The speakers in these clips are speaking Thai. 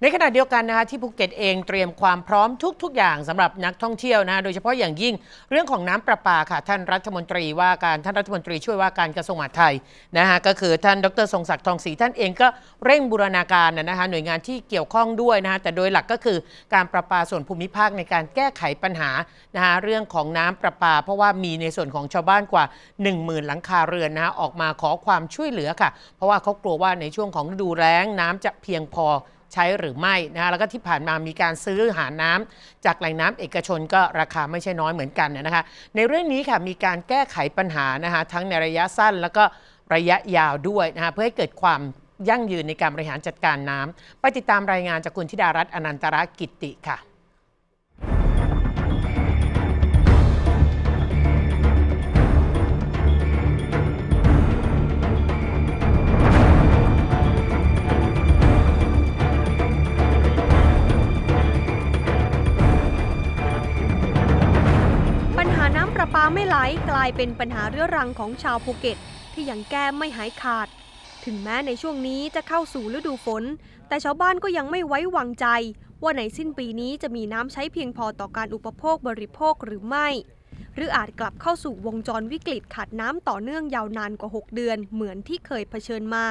ในขณะเดียวกันนะคะที่ภูเก็ตเองเตรียมความพร้อมทุก ๆ อย่างสำหรับนักท่องเที่ยวนะโดยเฉพาะอย่างยิ่งเรื่องของน้ำประปาค่ะ ท่านรัฐมนตรีว่าการท่านรัฐมนตรีช่วยว่าการกระทรวงมหาดไทยนะคะก็คือท่านดรทรงศักดิ์ทองศรีท่านเองก็เร่งบูรณาการนะคะหน่วยงานที่เกี่ยวข้องด้วยนะคะแต่โดยหลักก็คือการประปาส่วนภูมิภาคในการแก้ไขปัญหานะคะเรื่องของน้ำประปา เพราะว่ามีในส่วนของชาวบ้านกว่า 10,000 หลังคาเรือนนะคะออกมาขอความช่วยเหลือค่ะ เพราะว่าเขากลัวว่าในช่วงของฤดูแล้งน้ำจะเพียงพอ ใช้หรือไม่นะคะแล้วก็ที่ผ่านมามีการซื้อหาน้ำจากแหล่งน้ำเอกชนก็ราคาไม่ใช่น้อยเหมือนกันนะคะในเรื่องนี้ค่ะมีการแก้ไขปัญหานะคะทั้งในระยะสั้นแล้วก็ระยะยาวด้วยนะคะเพื่อให้เกิดความยั่งยืนในการบริหารจัดการน้ำไปติดตามรายงานจากคุณธิดารัตน์อนันตรกิติค่ะ ประปาไม่ไหลกลายเป็นปัญหาเรื้อรังของชาวภูเก็ต ที่ยังแก้ไม่หายขาด ถึงแม้ในช่วงนี้จะเข้าสู่ฤดูฝน แต่ชาวบ้านก็ยังไม่ไว้วางใจ ว่าในสิ้นปีนี้จะมีน้ำใช้เพียงพอต่อการอุปโภคบริโภคหรือไม่ หรืออาจกลับเข้าสู่วงจรวิกฤตขาดน้ำต่อเนื่องยาวนานกว่า 6 เดือน เหมือนที่เคยเผชิญมา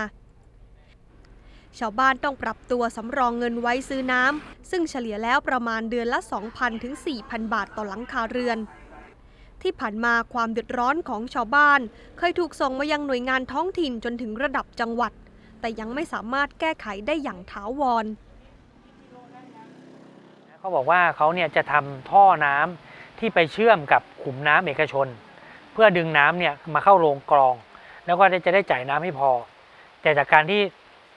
ชาวบ้านต้องปรับตัวสำรองเงินไว้ซื้อน้ำ ซึ่งเฉลี่ยแล้วประมาณเดือนละ 2,000 ถึง 4,000 บาทต่อหลังคาเรือน ที่ผ่านมาความเดือดร้อนของชาวบ้าน เคยถูกส่งมายังหน่วยงานท้องถิ่นจนถึงระดับจังหวัด แต่ยังไม่สามารถแก้ไขได้อย่างถาวร เขาบอกว่าเขาเนี่ยจะทำท่อน้ำที่ไปเชื่อมกับขุมน้ำเอกชน เพื่อดึงน้ำเนี่ยมาเข้าโรงกรอง แล้วก็จะได้จ่ายน้ำให้พอ แต่จากการที่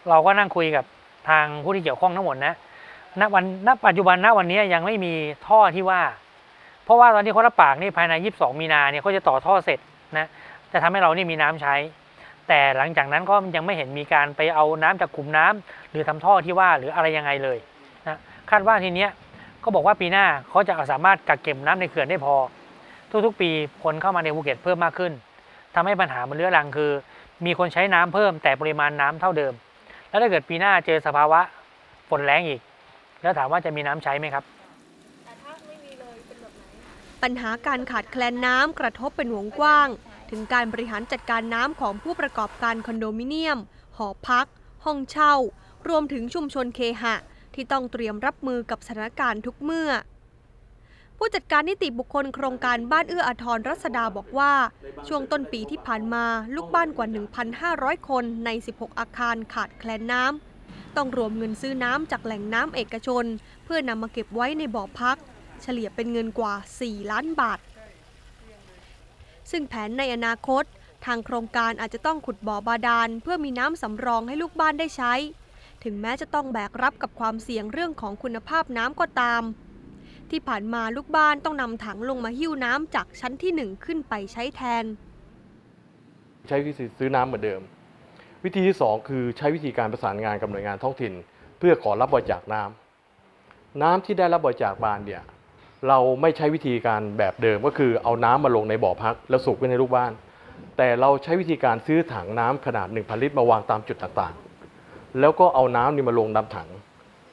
เราก็นั่งคุยกับทางผู้ที่เกี่ยวข้องทั้งหมดนะณวันณปัจจุบันณวันนี้ยังไม่มีท่อที่ว่า เพราะว่าตอนที่เขารับปากนี่ภายใน 22 มีนาเนี่ยเขาจะต่อท่อเสร็จนะจะทำให้เรานี่มีน้ำใช้ แต่หลังจากนั้นก็ยังไม่เห็นมีการไปเอาน้ำจากขุมน้ำหรือทำท่อที่ว่าหรืออะไรยังไงเลยนะคาดว่าทีเนี้ยก็บอกว่าปีหน้าเขาจะสามารถกักเก็บน้ำในเขื่อนได้พอ ทุกๆ ปีคนเข้ามาในภูเก็ตเพิ่มมากขึ้นทำให้ปัญหามันเรื้อรังคือ มีคนใช้น้ำเพิ่มแต่ปริมาณน้ำเท่าเดิม แล้วถ้าเกิดปีหน้าเจอสภาวะฝนแรงอีก แล้วถามว่าจะมีน้ำใช้ไหมครับ ปัญหาการขาดแคลนน้ำกระทบเป็นวงกว้าง ถึงการบริหารจัดการน้ำของผู้ประกอบการคอนโดมิเนียม หอพัก ห้องเช่า รวมถึงชุมชนเคหะ ที่ต้องเตรียมรับมือกับสถานการณ์ทุกเมื่อ ผู้จัดการนิติบุคคลโครงการบ้านเอื้ออาทรรัศดาบอกว่า ช่วงต้นปีที่ผ่านมาลูกบ้านกว่า 1,500 คนใน 16 อาคารขาดแคลนน้ำต้องรวมเงินซื้อน้ำจากแหล่งน้ำเอกชน เพื่อนำมาเก็บไว้ในบ่อพัก เฉลี่ยเป็นเงินกว่า 4 ล้านบาท ซึ่งแผนในอนาคต ทางโครงการอาจจะต้องขุดบ่อบาดาลเพื่อมีน้ำสำรองให้ลูกบ้านได้ใช้ ถึงแม้จะต้องแบกรับกับความเสี่ยงเรื่องของคุณภาพน้ำก็ตาม ที่ผ่านมาลูกบ้านต้องนำถังลงมาหิ้วน้ำจากชั้นที่หนึ่งขึ้นไปใช้แทน ใช้วิธีซื้อน้ำเหมือนเดิม วิธีที่ 2 คือใช้วิธีการประสานงานกับหน่วยงานท้องถิ่น เพื่อขอรับบริจาคน้ำน้ำที่ได้รับบริจาคบานเนี่ย เราไม่ใช้วิธีการแบบเดิมก็คือเอาน้ำมาลงในบ่อพัก แล้วสูบไว้ในลูกบ้าน แต่เราใช้วิธีการซื้อถังน้ำขนาด 1,000 ลิตรมาวางตามจุดต่างๆ แล้วก็เอาน้ำนี่มาลงนำถัง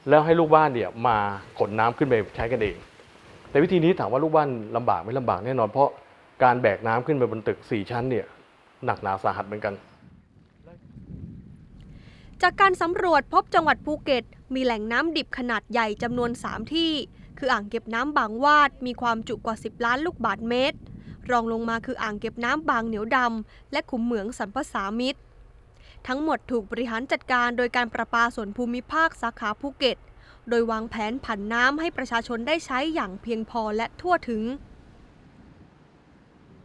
แล้วให้ลูกบ้านเนี่ยมาขนน้ำขึ้นไปใช้กันเอง แต่วิธีนี้ถามว่าลูกบ้านลำบากไม่ลำบากแน่นอนเพราะการแบกน้ำขึ้นไปบนตึก 4 ชั้นเนี่ยหนักหนาสาหัสเหมือนกัน จากการสำรวจพบจังหวัดภูเก็ต มีแหล่งน้ำดิบขนาดใหญ่จำนวน 3 ที่ คืออ่างเก็บน้ำบางวาดมีความจุกว่า 10 ล้านลูกบาศก์เมตร รองลงมาคืออ่างเก็บน้ำบางเหนียวดำและขุมเหมืองสันพสามิตร ทั้งหมดถูกบริหารจัดการโดยการประปาส่วนภูมิภาคสาขาภูเก็ต โดยวางแผนผันน้ำให้ประชาชนได้ใช้อย่างเพียงพอและทั่วถึง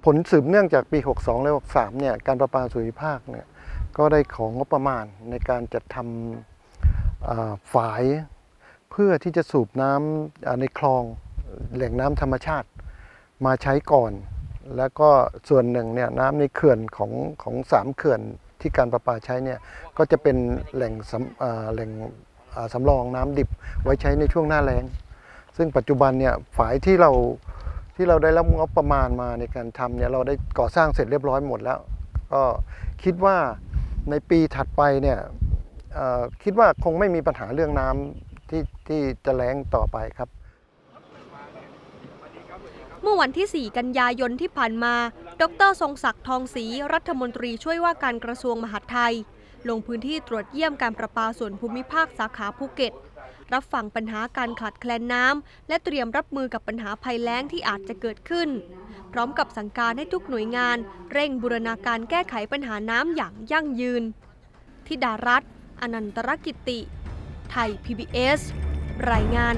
ผลสืบเนื่องจากปี 62 และ 63 เนี่ยการประปาส่วนภูมิภาคเนี่ยก็ได้ของงบประมาณในการจัดทำฝาย เพื่อที่จะสูบน้ำอ่าในคลองแหล่งน้ำธรรมชาติมาใช้ก่อน แล้วก็ส่วนหนึ่งเนี่ยน้ำในเขื่อนของของสามเขื่อนที่การประปาใช้เนี่ยก็จะเป็นแหล่งสำแหล่งสำรองน้ำดิบไว้ใช้ในช่วงหน้าแล้ง ซึ่งปัจจุบันเนี่ยฝายที่เราที่เราได้รับงบประมาณมาในการทำเนี่ยเราได้ก่อสร้างเสร็จเรียบร้อยหมดแล้ว ก็คิดว่าในปีถัดไปเนี่ยคิดว่าคงไม่มีปัญหาเรื่องน้ำ ที่ที่จะแล้งต่อไปครับ เมื่อวันที่ 4 กันยายนที่ผ่านมา ดรทรงศักดิ์ทองศรีรัฐมนตรีช่วยว่าการกระทรวงมหาดไทย ลงพื้นที่ตรวจเยี่ยมการประปาส่วนภูมิภาคสาขาภูเก็ต รับฟังปัญหาการขาดแคลนน้ำ และเตรียมรับมือกับปัญหาภัยแล้งที่อาจจะเกิดขึ้น พร้อมกับสั่งการให้ทุกหน่วยงาน เร่งบูรณาการแก้ไขปัญหาน้ำอย่างยั่งยืนธิดารัตน์อนันตรกิติ ไทย PBS รายงาน